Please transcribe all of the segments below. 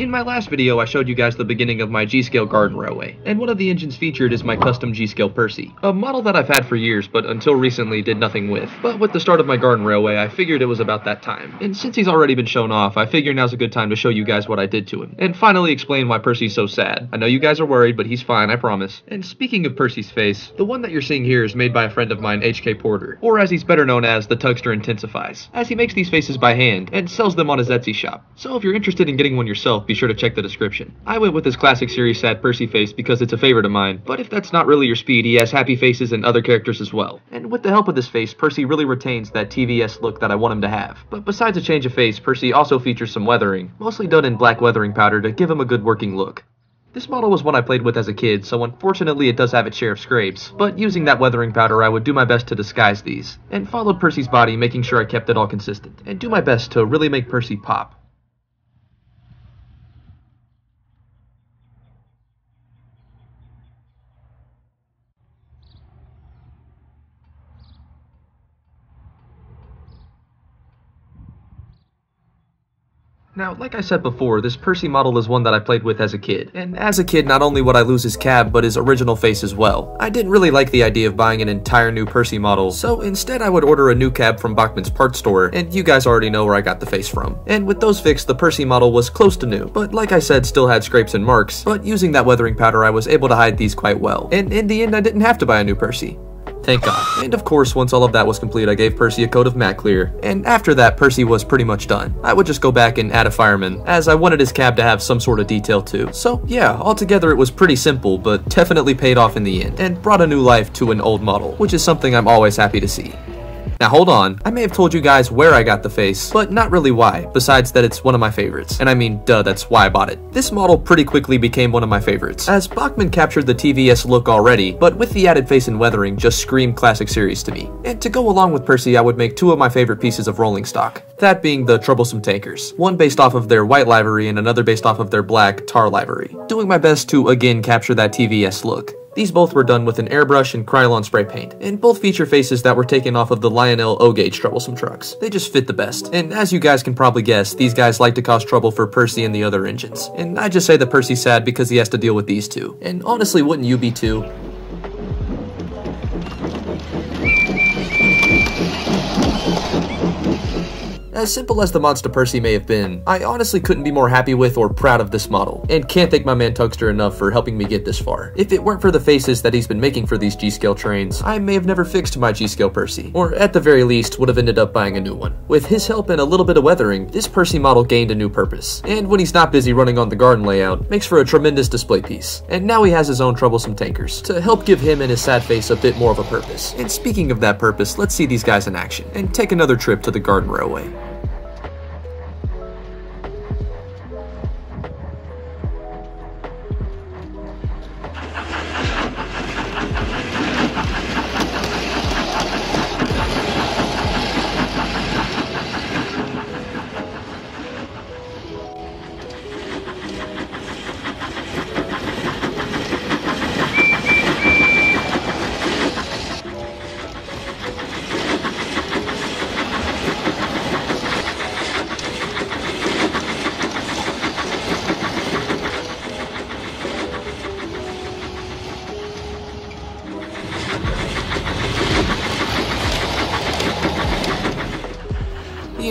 In my last video, I showed you guys the beginning of my G-Scale Garden Railway, and one of the engines featured is my custom G-Scale Percy, a model that I've had for years, but until recently did nothing with. But with the start of my Garden Railway, I figured it was about that time. And since he's already been shown off, I figure now's a good time to show you guys what I did to him, and finally explain why Percy's so sad. I know you guys are worried, but he's fine, I promise. And speaking of Percy's face, the one that you're seeing here is made by a friend of mine, HK Porter, or as he's better known as, the Tuggster Intensifies, as he makes these faces by hand and sells them on his Etsy shop. So if you're interested in getting one yourself, be sure to check the description. I went with his classic series sad Percy face because it's a favorite of mine, but if that's not really your speed, he has happy faces and other characters as well. And with the help of this face, Percy really retains that TVS look that I want him to have. But besides a change of face, Percy also features some weathering, mostly done in black weathering powder to give him a good working look. This model was one I played with as a kid, so unfortunately it does have its share of scrapes, but using that weathering powder I would do my best to disguise these, and followed Percy's body making sure I kept it all consistent, and do my best to really make Percy pop. Now, like I said before, this Percy model is one that I played with as a kid. And as a kid, not only would I lose his cab, but his original face as well. I didn't really like the idea of buying an entire new Percy model, so instead I would order a new cab from Bachmann's parts store, and you guys already know where I got the face from. And with those fixed, the Percy model was close to new, but like I said, still had scrapes and marks, but using that weathering powder I was able to hide these quite well. And in the end, I didn't have to buy a new Percy. Thank God. And of course, once all of that was complete, I gave Percy a coat of matte clear, and after that, Percy was pretty much done. I would just go back and add a fireman, as I wanted his cab to have some sort of detail too. So yeah, altogether it was pretty simple, but definitely paid off in the end, and brought a new life to an old model, which is something I'm always happy to see. Now hold on, I may have told you guys where I got the face, but not really why, besides that it's one of my favorites. And I mean, duh, that's why I bought it. This model pretty quickly became one of my favorites, as Bachmann captured the TVS look already, but with the added face and weathering just screamed classic series to me. And to go along with Percy, I would make two of my favorite pieces of rolling stock. That being the Troublesome Tankers, one based off of their white livery and another based off of their black tar livery, doing my best to again capture that TVS look. These both were done with an airbrush and Krylon spray paint, and both feature faces that were taken off of the Lionel O-Gauge troublesome trucks. They just fit the best, and as you guys can probably guess, these guys like to cause trouble for Percy and the other engines. And I just say that Percy's sad because he has to deal with these two. And honestly, wouldn't you be too? As simple as the Monster Percy may have been, I honestly couldn't be more happy with or proud of this model, and can't thank my man Tuggster enough for helping me get this far. If it weren't for the faces that he's been making for these G-Scale trains, I may have never fixed my G-Scale Percy, or at the very least would have ended up buying a new one. With his help and a little bit of weathering, this Percy model gained a new purpose, and when he's not busy running on the garden layout, makes for a tremendous display piece. And now he has his own troublesome tankers, to help give him and his sad face a bit more of a purpose. And speaking of that purpose, let's see these guys in action, and take another trip to the Garden Railway.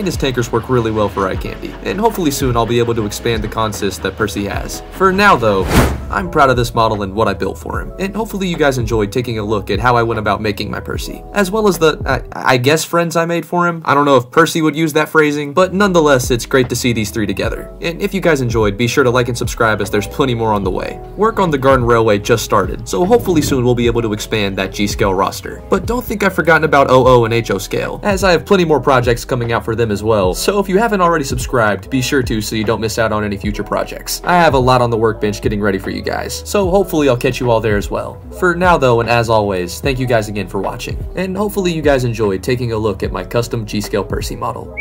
And his tankers work really well for eye candy, and hopefully soon I'll be able to expand the consist that Percy has. For now though, I'm proud of this model and what I built for him, and hopefully you guys enjoyed taking a look at how I went about making my Percy, as well as the, I, I guess friends I made for him. I don't know if Percy would use that phrasing, but nonetheless it's great to see these three together. And if you guys enjoyed, be sure to like and subscribe as there's plenty more on the way. Work on the Garden Railway just started, so hopefully soon we'll be able to expand that G-Scale roster. But don't think I've forgotten about OO and HO Scale, as I have plenty more projects coming out for them as well, so if you haven't already subscribed, be sure to so you don't miss out on any future projects. I have a lot on the workbench getting ready for you guys, so hopefully I'll catch you all there as well. For now though, and as always, thank you guys again for watching, and hopefully you guys enjoyed taking a look at my custom G-Scale Percy model.